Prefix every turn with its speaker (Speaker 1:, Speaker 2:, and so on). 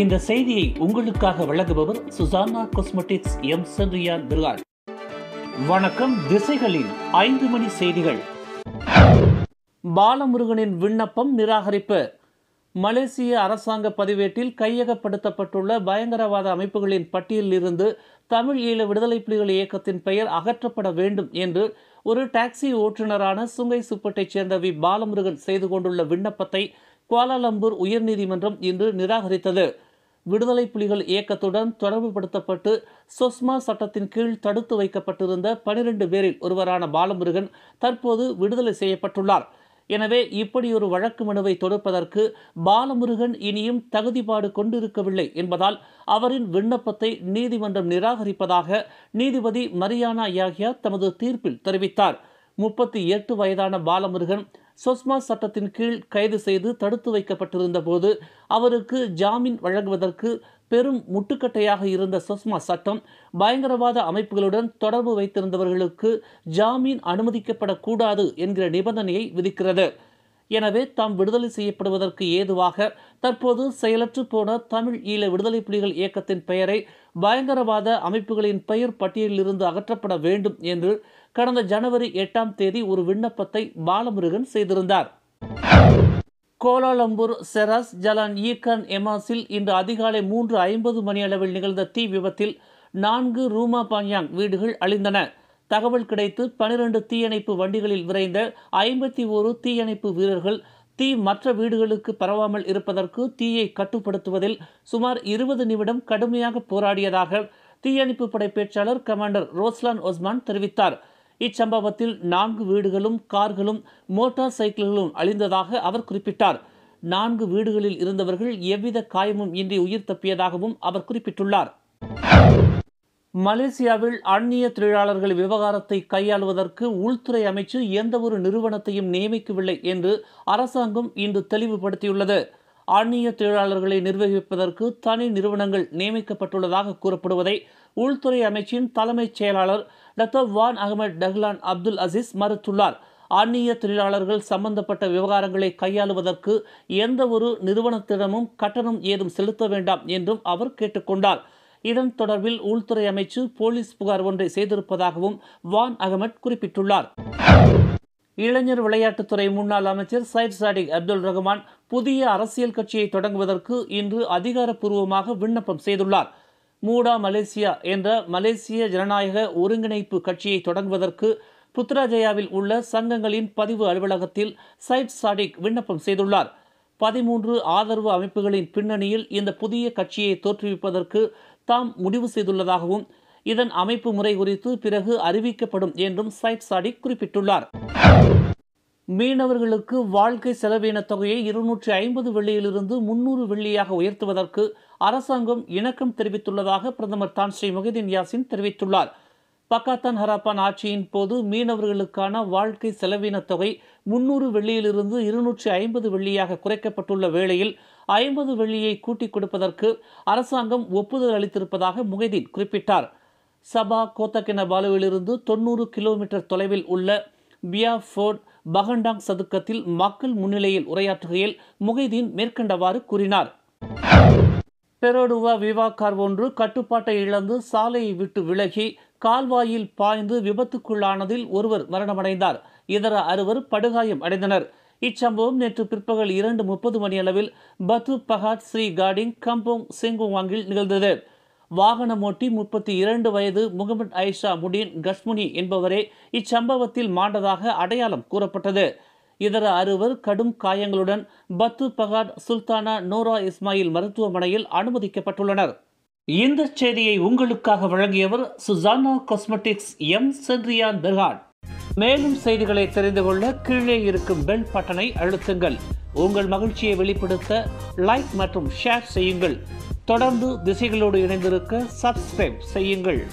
Speaker 1: இந்த செய்தியை உங்களுக்காக வழங்குபவர் Susana cosmetics M. Sendirian Berhad வணக்கம் திசைகளின் ஐந்து மணி செய்திகள். பாலமுருகனின் விண்ணப்பம் நிராகரிப்பு. மலேசிய அரசாங்க பதிவேட்டில் கையகப்படுத்தப்பட்டுள்ள பயங்கரவாத அமைப்புகளின் பட்டியலில் இருந்து தமிழ் ஈழ விடுதலை புலிகள் இயக்கத்தின் பெயர் அகற்றப்பட வேண்டும் என்று ஒரு டாக்ஸி ஓட்டுநரான சுங்கை சுப்பட்டைச் சேர்ந்த வி. பாலமுருகன் செய்து கொண்டுள்ள விண்ணப்பத்தை குவாலாலம்பூர் உயர்நீதிமன்றம் இன்று நிராகரித்தது. விடுதலை புலிகள் இயக்கத்துடன் தொடர்புபடுத்தப்பட்டு சொஸ்மா சட்டத்தின் கீழ் தடுத்து வைக்கப்பட்டிருந்த பனிரெண்டு பேரில் ஒருவரான பாலமுருகன் தற்போது விடுதலை செய்யப்பட்டுள்ளார். எனவே இப்படியொரு வழக்கு மனுவை தொடுப்பதற்கு பாலமுருகன் இனியும் தகுதிபாடு கொண்டிருக்கவில்லை என்பதால் அவரின் விண்ணப்பத்தை நீதிமன்றம் நிராகரிப்பதாக நீதிபதி மரியானா யாகியா தமது தீர்ப்பில் தெரிவித்தார். முப்பத்தி எட்டு வயதான பாலமுருகன் சொஸ்மா சட்டத்தின் கீழ் கைது செய்து தடுத்து வைக்கப்பட்டிருந்த போது அவருக்கு ஜாமீன் வழங்குவதற்கு பெரும் முட்டுக்கட்டையாக இருந்த சொஸ்மா சட்டம் பயங்கரவாத அமைப்புகளுடன் தொடர்பு வைத்திருந்தவர்களுக்கு ஜாமீன் அனுமதிக்கப்படக்கூடாது என்கிற நிபந்தனையை விதிக்கிறது. எனவே தாம் விடுதலை செய்யப்படுவதற்கு ஏதுவாக தற்போது செயலற்று போன தமிழ் ஈழ விடுதலை புலிகள் இயக்கத்தின் பெயரை பயங்கரவாத அமைப்புகளின் பெயர் பட்டியலிலிருந்து அகற்றப்பட வேண்டும் என்று கடந்த ஜனவரி எட்டாம் தேதி ஒரு விண்ணப்பத்தை பாலமுருகன் செய்திருந்தார். Kuala Lumpur Cheras Jalan Ikan எமாஸில் இன்று அதிகாலை மூன்று ஐம்பது மணி அளவில் நிகழ்ந்த தீ விபத்தில் நான்கு ரூமா பாங்யாங் வீடுகள் அழிந்தன. தகவல் கிடைத்து பனிரெண்டு தீயணைப்பு வண்டிகளில் விரைந்த ஐம்பத்தி ஒரு தீயணைப்பு வீரர்கள் தீ மற்ற வீடுகளுக்கு பரவாமல் இருப்பதற்கு தீயை கட்டுப்படுத்துவதில் சுமார் இருபது நிமிடம் கடுமையாக போராடியதாக தீயணைப்பு படை பேச்சாளர் கமாண்டர் ரோஸ்லான் ஒஸ்மான் தெரிவித்தார். இச்சம்பவத்தில் நான்கு வீடுகளும் கார்களும் மோட்டார் சைக்கிள்களும் அழிந்ததாக அவர் குறிப்பிட்டார். நான்கு வீடுகளில் இருந்தவர்கள் எவ்வித காயமும் இன்றி உயிர் தப்பியதாகவும் அவர் குறிப்பிட்டுள்ளார். மலேசியாவில் அந்நிய தொழிலாளர்கள் விவகாரத்தை கையாளுவதற்கு உள்துறை அமைச்சு எந்தவொரு நிறுவனத்தையும் நியமிக்கவில்லை என்று அரசாங்கம் இன்று தெளிவுபடுத்தியுள்ளது. அந்நிய தொழிலாளர்களை நிர்வகிப்பதற்கு தனி நிறுவனங்கள் நியமிக்கப்பட்டுள்ளதாக கூறப்படுவதை உள்துறை அமைச்சின் தலைமைச் செயலாளர் doctor Wan Ahmad Dahlan Abdul Aziz மறுத்துள்ளார். அந்நிய தொழிலாளர்கள் சம்பந்தப்பட்ட விவகாரங்களை கையாளுவதற்கு எந்த ஒரு நிறுவனத்திடமும் கட்டணம் ஏதும் செலுத்த வேண்டாம் என்றும் அவர் கேட்டுக்கொண்டார் இதன் தொடர்பில் உள்துறை அமைச்சு போலீஸ் புகார் ஒன்றை செய்திருப்பதாகவும் வான் அகமட் குறிப்பிட்டுள்ளார். இளைஞர் விளையாட்டுத்துறை முன்னாள் அமைச்சர் சைட் சாடிக் அப்துல் ரஹ்மான் புதிய அரசியல் கட்சியை தொடங்குவதற்கு இன்று அதிகாரப்பூர்வமாக விண்ணப்பம் செய்துள்ளார். மூடா மலேசியா என்ற மலேசிய ஜனநாயக ஒருங்கிணைப்பு கட்சியை தொடங்குவதற்கு புத்ராஜயாவில் உள்ள சங்கங்களின் பதிவு அலுவலகத்தில் சைட் சாடிக் விண்ணப்பம் செய்துள்ளார். பதிமூன்று ஆதரவு அமைப்புகளின் பின்னணியில் இந்த புதிய கட்சியை தோற்றுவிப்பதற்கு தாம் முடிவு செய்துள்ளதாகவும் இதன் அமைப்பு முறை குறித்து பிறகு அறிவிக்கப்படும் என்றும் சைட் சாடிக் குறிப்பிட்டுள்ளார். மீனவர்களுக்கு வாழ்க்கை செலவின தொகையை இருநூற்றி ஐம்பது வெள்ளியிலிருந்து முன்னூறு வெள்ளியாக உயர்த்துவதற்கு அரசாங்கம் இணக்கம் தெரிவித்துள்ளதாக பிரதமர் தான் ஸ்ரீ முகதீன் யாசின் தெரிவித்துள்ளார். பக்காத்தான் ஹராப்பான் ஆட்சியின் போது மீனவர்களுக்கான வாழ்க்கை செலவின தொகை முன்னூறு வெள்ளியிலிருந்து இருநூற்றி ஐம்பது வெள்ளியாக குறைக்கப்பட்டுள்ள வேளையில் ஐம்பது வெள்ளியை கூட்டிக் கொடுப்பதற்கு அரசாங்கம் ஒப்புதல் அளித்திருப்பதாக முகைதீன் குறிப்பிட்டார். சபா கோத்தக்கினபாலுவிலிருந்து தொண்ணூறு கிலோமீட்டர் தொலைவில் உள்ள பியாஃபோர்ட் பகண்டாங் சதுக்கத்தில் மக்கள் முன்னிலையில் உரையாற்றுகையில் முகைதீன் மேற்கண்டவாறு கூறினார். பெரோடுவா விவா கார் ஒன்று கட்டுப்பாட்டை இழந்து சாலையை விட்டு விலகி கால்வாயில் பாய்ந்து விபத்துக்குள்ளானதில் ஒருவர் மரணமடைந்தார். இதர அறுவர் படுகாயம் அடைந்தனர். இச்சம்பவம் நேற்று பிற்பகல் இரண்டு முப்பது மணி அளவில் Batu Pahat Sri Gading Kampung செங்குவாங்கில் நிகழ்ந்தது. வாகனம் ஓட்டி முப்பத்தி இரண்டு வயது முகமது ஐஷா முடீன் கஷ்முனி என்பவரே இச்சம்பவத்தில் மாண்டதாக அடையாளம் கூறப்பட்டது. இதர அறுவர் கடும் காயங்களுடன் பத்து பகாட் சுல்தானா நோரா இஸ்மாயில் மருத்துவமனையில் அனுமதிக்கப்பட்டுள்ளனர். இந்த செய்தியை உங்களுக்காக வழங்கியவர் Susana cosmetics M Sendirian Berhad. மேலும் செய்திகளை தெரிந்து கொள்ள கீழே இருக்கும் பெல் பட்டனை அழுத்துங்கள். உங்கள் மகிழ்ச்சியை வெளிப்படுத்த லைக் மற்றும் ஷேர் செய்யுங்கள். தொடர்ந்து திசைகளோடு இணைந்திருக்க சப்ஸ்கிரைப் செய்யுங்கள்.